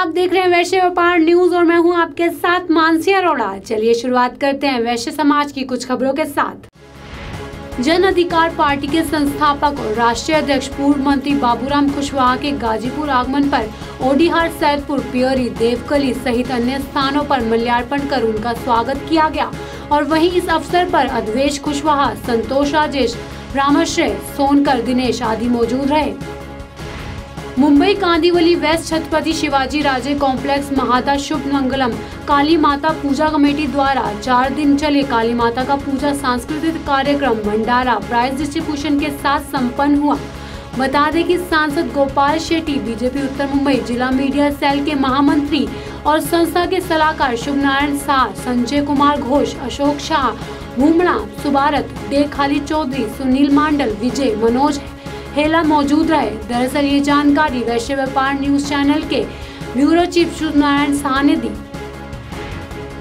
आप देख रहे हैं वैश्य व्यापार न्यूज़ और मैं हूँ आपके साथ मानसी अरोड़ा। चलिए शुरुआत करते हैं वैश्य समाज की कुछ खबरों के साथ। जन अधिकार पार्टी के संस्थापक और राष्ट्रीय अध्यक्ष, पूर्व मंत्री बाबूराम कुशवाहा के गाजीपुर आगमन पर ओडीहार, सैदपुर, पियरी, देवकली सहित अन्य स्थानों पर मल्यार्पण कर उनका स्वागत किया गया। और वहीं इस अवसर पर अधवेश कुशवाहा, संतोष राजेश, रामाश्रय, सोनकर, दिनेश आदि मौजूद रहे। मुंबई कांदीवली वेस्ट छत्रपति शिवाजी राजे कॉम्प्लेक्स महाता शुभ मंगलम, काली माता पूजा कमेटी द्वारा चार दिन चले काली माता का पूजा सांस्कृतिक कार्यक्रम भंडारा प्राइज डिस्ट्रीब्यूशन के साथ संपन्न हुआ। बता दें कि सांसद गोपाल शेट्टी, बीजेपी उत्तर मुंबई, जिला मीडिया सेल के महामंत्री और संस्था के सलाहकार शुभ नारायण शाह संजय कुमार घोष, अशोक शाह भूमणा सुबारत डे खाली चौधरी, सुनील मांडल, विजय, मनोज हेला मौजूद रहे। दरअसल ये जानकारी वैश्य व्यापार न्यूज़ चैनल के ब्यूरो चीफ शुभ नारायण शाह ने दी।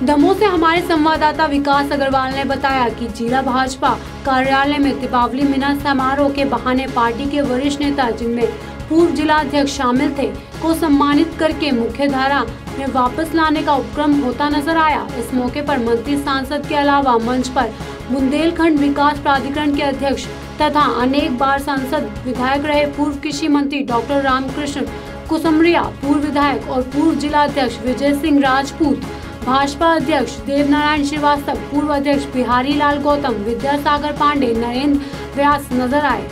दमोह से हमारे संवाददाता विकास अग्रवाल ने बताया कि जिला भाजपा कार्यालय में दीपावली मिलन समारोह के बहाने पार्टी के वरिष्ठ नेता, जिनमें पूर्व जिला अध्यक्ष शामिल थे, को सम्मानित करके मुख्य धारा में वापस लाने का उपक्रम होता नज़र आया। इस मौके पर मंत्री सांसद के अलावा मंच पर बुंदेलखंड विकास प्राधिकरण के अध्यक्ष तथा अनेक बार सांसद, विधायक रहे। पूर्व कृषि मंत्री डॉक्टर रामकृष्ण कुसुमरिया, पूर्व विधायक और पूर्व जिला अध्यक्ष विजय सिंह राजपूत, भाजपा अध्यक्ष देवनारायण श्रीवास्तव, पूर्व अध्यक्ष बिहारी लाल गौतम, विद्यासागर पांडे, नरेंद्र व्यास नज़र आए।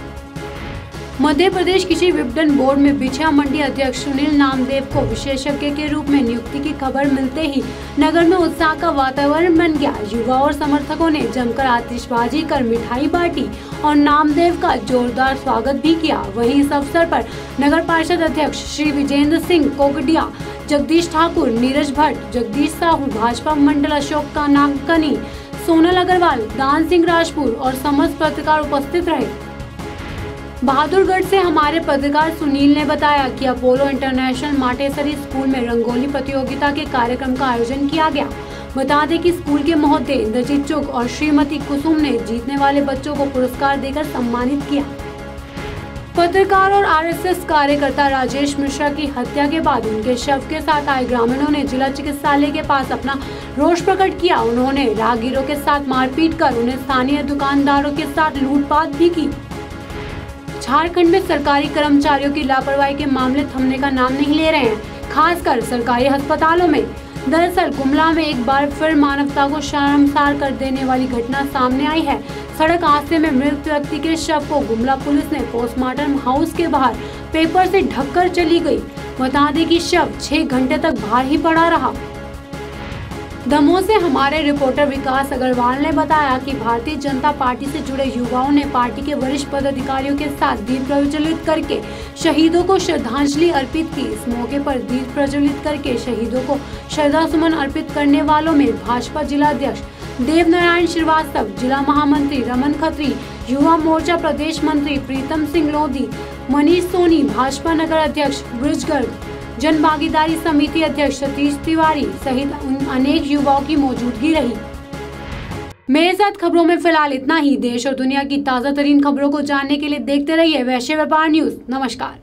मध्य प्रदेश कृषि विपणन बोर्ड में बिछा मंडी अध्यक्ष सुनील नामदेव को विशेषज्ञ के रूप में नियुक्ति की खबर मिलते ही नगर में उत्साह का वातावरण बन गया। युवा और समर्थकों ने जमकर आतिशबाजी कर मिठाई बांटी और नामदेव का जोरदार स्वागत भी किया। वहीं इस अवसर पर नगर पार्षद अध्यक्ष श्री विजेंद्र सिंह कोकडिया जगदीश ठाकुर, नीरज भट्ट, जगदीश साहू, भाजपा मंडल अशोक का नागकनी सोनल अग्रवाल, दान सिंह राजपुर और समस्त पत्रकार उपस्थित रहे। बहादुरगढ़ से हमारे पत्रकार सुनील ने बताया कि अपोलो इंटरनेशनल माटेसरी स्कूल में रंगोली प्रतियोगिता के कार्यक्रम का आयोजन किया गया। बता दें कि स्कूल के महोदय इंद्रजीत चुग और श्रीमती कुसुम ने जीतने वाले बच्चों को पुरस्कार देकर सम्मानित किया। पत्रकार और आरएसएस कार्यकर्ता राजेश मिश्रा की हत्या के बाद उनके शव के साथ आए ग्रामीणों ने जिला चिकित्सालय के पास अपना रोष प्रकट किया। उन्होंने राहगीरों के साथ मारपीट कर उन्हें स्थानीय दुकानदारों के साथ लूटपाट भी की। झारखंड में सरकारी कर्मचारियों की लापरवाही के मामले थमने का नाम नहीं ले रहे हैं, खासकर सरकारी अस्पतालों में। दरअसल, गुमला में एक बार फिर मानवता को शर्मसार कर देने वाली घटना सामने आई है। सड़क हादसे में मृत व्यक्ति के शव को गुमला पुलिस ने पोस्टमार्टम हाउस के बाहर पेपर से ढककर चली गई। बता दें कि शव छह घंटे तक बाहर ही पड़ा रहा। दमोह से हमारे रिपोर्टर विकास अग्रवाल ने बताया कि भारतीय जनता पार्टी से जुड़े युवाओं ने पार्टी के वरिष्ठ पदाधिकारियों के साथ दीप प्रज्वलित करके शहीदों को श्रद्धांजलि अर्पित की। इस मौके पर दीप प्रज्वलित करके शहीदों को श्रद्धा सुमन अर्पित करने वालों में भाजपा जिला अध्यक्ष देव नारायण श्रीवास्तव, जिला महामंत्री रमन खत्री, युवा मोर्चा प्रदेश मंत्री प्रीतम सिंह लोधी, मनीष सोनी, भाजपा नगर अध्यक्ष ब्रिजगर्ग जन भागीदारी समिति अध्यक्ष सतीश तिवारी सहित अनेक युवाओं की मौजूदगी रही। मेरे साथ खबरों में फ़िलहाल इतना ही। देश और दुनिया की ताज़ा तरीन खबरों को जानने के लिए देखते रहिए वैश्य व्यापार न्यूज़। नमस्कार।